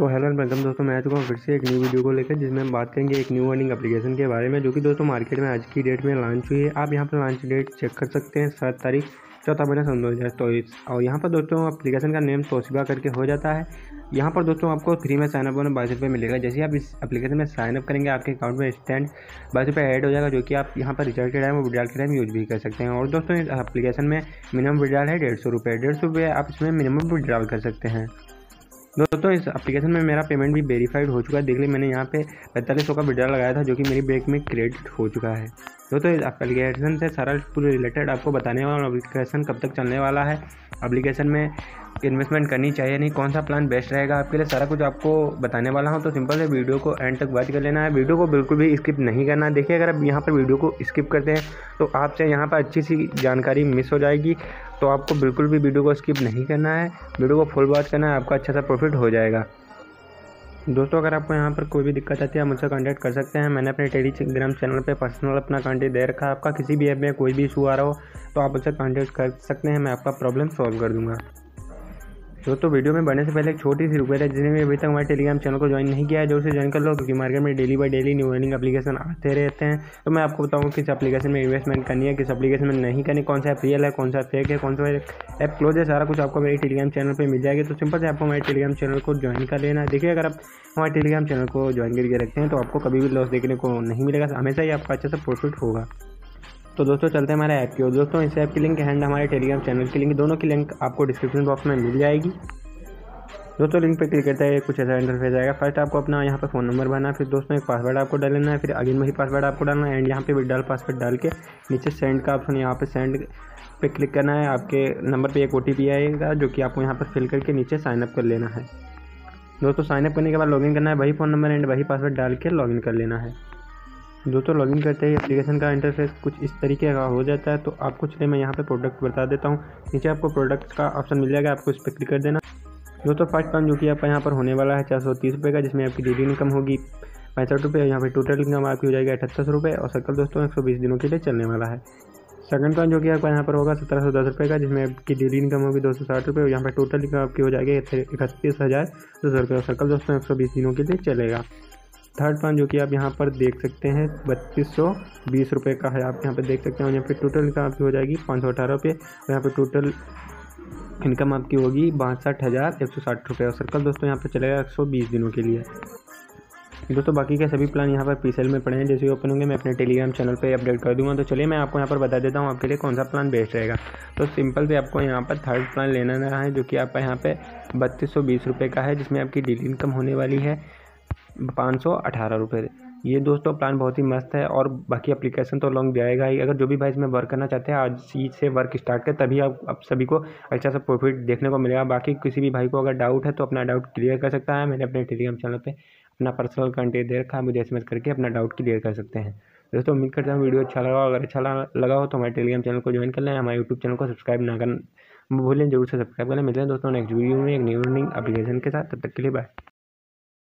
तो hello welcome दोस्तों, मैं आ चुका हूँ फिर से एक न्यू वीडियो को लेकर, जिसमें हम बात करेंगे एक न्यू अर्निंग एप्लीकेशन के बारे में, जो कि दोस्तों मार्केट में आज की डेट में लॉन्च हुई है। आप यहाँ पर लॉन्च डेट चेक कर सकते हैं, सात तारीख, चौथा महीना सन दो हज़ार चौबीस। और यहाँ पर दोस्तों एप्लीकेशन का नेम तोशिबा करके हो जाता है। यहाँ पर दोस्तों आपको फ्री में साइनअप होने बाईस रुपये मिलेगा। जैसे आप इस एप्लीकेशन में साइनअप करेंगे, आपके अकाउंट में स्टैंड बाईस रुपये ऐड हो जाएगा, जो कि आप यहाँ पर रिचार्ज के टाइम और विड्रॉल के टाइम यूज़ भी कर सकते हैं। और दोस्तों इस एप्लीकेशन में मिनिमम विड्रॉल है डेढ़ सौ रुपये डेढ़ सौ रुपये आप इसमें मिनिमम विड्रॉल कर सकते हैं। दोस्तों, इस एप्लीकेशन में मेरा पेमेंट भी वेरीफाइड हो चुका है। देख ली मैंने यहाँ पे पैंतालीस सौ का विड्रा लगाया था, जो कि मेरी बैंक में क्रेडिट हो चुका है। दोस्तों, इस एप्लीकेशन से सारा पूरे रिलेटेड आपको बताने वाला हूँ एप्लीकेशन कब तक चलने वाला है। एप्लीकेशन में इन्वेस्टमेंट करनी चाहिए नहीं, कौन सा प्लान बेस्ट रहेगा आपके लिए, सारा कुछ आपको बताने वाला हूँ। तो सिंपल है वीडियो को एंड तक वॉच कर लेना है। वीडियो को बिल्कुल भी स्किप नहीं करना देखिए, अगर आप यहाँ पर वीडियो को स्किप करते हैं तो आपसे यहाँ पर अच्छी सी जानकारी मिस हो जाएगी। तो आपको बिल्कुल भी वीडियो को स्किप नहीं करना है। वीडियो को फुल वॉच करना है, आपका अच्छा सा प्रॉफिट हो जाएगा। दोस्तों, अगर आपको यहाँ पर कोई भी दिक्कत आती है, आप मुझसे कांटेक्ट कर सकते हैं। मैंने अपने टेलीग्राम चैनल पे पर्सनल अपना कांटेक्ट दे रखा है। आपका किसी भी ऐप में कोई भी इशू आ रहा हो तो आप मुझसे कांटेक्ट कर सकते हैं, मैं आपका प्रॉब्लम सॉल्व कर दूँगा। दोस्तों वीडियो में बढ़ने से पहले एक छोटी सी रिक्वेस्ट है, जिन्हें भी अभी तक हमारे टेलीग्राम चैनल को ज्वाइन नहीं किया है, जो उसे ज्वाइन कर लो, क्योंकि मार्केट में daily by daily new earning application आते रहते हैं। तो मैं आपको बताऊँ किस एप्लीकेशन में इन्वेस्टमेंट करनी है, किस एप्लीकेशन में नहीं करनी, कौन सा ऐप रियल है, कौन सा फेक है, कौन सा ऐप क्लोज है, सारा कुछ आपको मेरे टेलीग्राम चैनल पर मिल जाएगी। तो सिंपल से आपको हमारे टेलीग्राम चैनल को ज्वाइन कर लेना देखिए, अगर आप हमारे टेलीग्राम चैनल को ज्वाइन करके रखते हैं तो आपको कभी भी लॉस देखने को नहीं मिलेगा। हमेशा ही आपका अच्छा सा प्रॉफिट होगा। तो दोस्तों, चलते हैं हमारे ऐप की और दोस्तों, इस ऐप की लिंक हैंड हमारे टेलीग्राम चैनल की लिंक दोनों की लिंक आपको डिस्क्रिप्शन बॉक्स में मिल जाएगी। दोस्तों लिंक पे क्लिक करते हैं, कुछ ऐसा इंटरफेस आएगा। फ़र्स्ट आपको अपना यहाँ पर फ़ोन नंबर भरना फिर दोस्तों एक पासवर्ड आपको डालना है, फिर अगेन वही पासवर्ड आपको डालना है एंड यहाँ पे विड्रॉल पासवर्ड डाल के नीचे सेंड का ऑप्शन यहाँ पे सेंड पे क्लिक करना है। आपके नंबर पे एक ओटीपी आएगा, जो कि आपको यहाँ पर फिल करके नीचे साइनअप कर लेना है। दोस्तों साइनअप करने के बाद लॉगिन करना है, वही फ़ोन नंबर एंड वही पासवर्ड डाल के लॉगिन कर लेना है। दोस्तों लॉगिन करते ही एप्लीकेशन का इंटरफेस कुछ इस तरीके का हो जाता है तो आपको चलिए मैं यहाँ पे प्रोडक्ट बता देता हूँ। नीचे आपको प्रोडक्ट का ऑप्शन मिल जाएगा आपको इस पर क्लिक कर देना। दोस्तों फ़र्स्ट प्लान जो कि आपका यहाँ पर होने वाला है, चार सौ तीस रुपये का, जिसमें आपकी डेली इनकम होगी पैंसठ रुपये यहाँ पर टोटल इनकम आपकी हो जाएगी अठहत्तर सौ रुपये और सर्कल दोस्तों एक सौ बीस दिनों के लिए चलने वाला है। सेकंड प्लान जो कि आपका यहाँ पर होगा, सत्रह सौ दस रुपये का, जिसमें आपकी डेली इनकम होगी दो सौ साठ रुपये और यहाँ पर टोटल इनकम आपकी हो जाएगी इकतीस हज़ार। दो सौ रुपये और सर्कल दोस्तों एक सौ बीस दिनों के लिए चलेगा। थर्ड प्लान जो कि आप यहाँ पर देख सकते हैं, बत्तीस सौ बीस रुपये का है। आप यहाँ पर देख सकते हैं और यहाँ पर टोटल इनकम आपकी हो जाएगी पाँच सौ अठारह रुपये और यहाँ पर टोटल इनकम आपकी होगी बासठ हज़ार एक सौ साठ रुपये और सर्कल दोस्तों यहाँ पर चलेगा एक सौ बीस दिनों के लिए। दोस्तों बाकी के सभी प्लान यहाँ पर पीसेल में पड़े हैं। जैसे ही ओपन होंगे, मैं अपने टेलीग्राम चैनल पर अपडेट कर दूँगा। तो चलिए मैं आपको यहाँ पर बता देता हूँ आपके लिए कौन सा प्लान बेस्ट रहेगा। तो सिंपल से आपको यहाँ पर थर्ड प्लान लेना है जो कि आपका यहाँ पर बत्तीस सौ बीस रुपये का है, जिसमें आपकी डेली इनकम होने वाली है। पाँच सौ अठारह रुपये ये दोस्तों प्लान बहुत ही मस्त है और बाकी एप्लीकेशन तो लॉन्ग जाएगा ही। अगर जो भी भाई इसमें वर्क करना चाहते हैं आज ही से वर्क स्टार्ट करें तभी आप, आप सभी को अच्छा सा प्रॉफिट देखने को मिलेगा। बाकी किसी भी भाई को अगर डाउट है तो अपना डाउट क्लियर कर सकता है। मैंने अपने टेलीग्राम चैनल पर अपना पर्सनल कंटेंट दे रखा है। मुझे एस करके अपना डाउट क्लियर कर सकते हैं। दोस्तों उम्मीद करता हूँ वीडियो अच्छा लगा। अगर अच्छा लगा हो तो हमारे टेलीग्राम चैनल को ज्वाइन कर लें। हमारे यूट्यूब चैनल को सब्सक्राइब ना करना भूलें ज़रूर से सब्सक्राइब करें मिलते हैं दोस्तों नेक्स्ट वीडियो में एक न्यू अर्निंग एप्लीकेशन के साथ। तब तक के लिए बाय